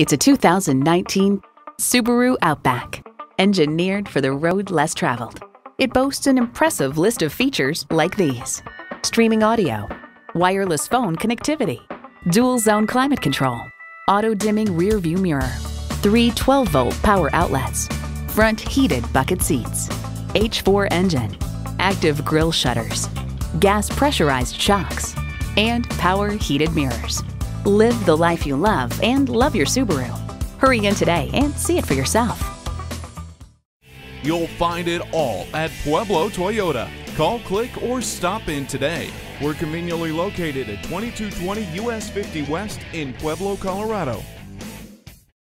It's a 2019 Subaru Outback, engineered for the road less traveled. It boasts an impressive list of features like these. Streaming audio, wireless phone connectivity, dual zone climate control, auto dimming rear view mirror, three 12 volt power outlets, front heated bucket seats, H4 engine, active grille shutters, gas pressurized shocks, and power heated mirrors. Live the life you love and love your Subaru. Hurry in today and see it for yourself. You'll find it all at Pueblo Toyota. Call, click, or stop in today. We're conveniently located at 2220 US 50 West in Pueblo, Colorado.